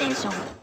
station.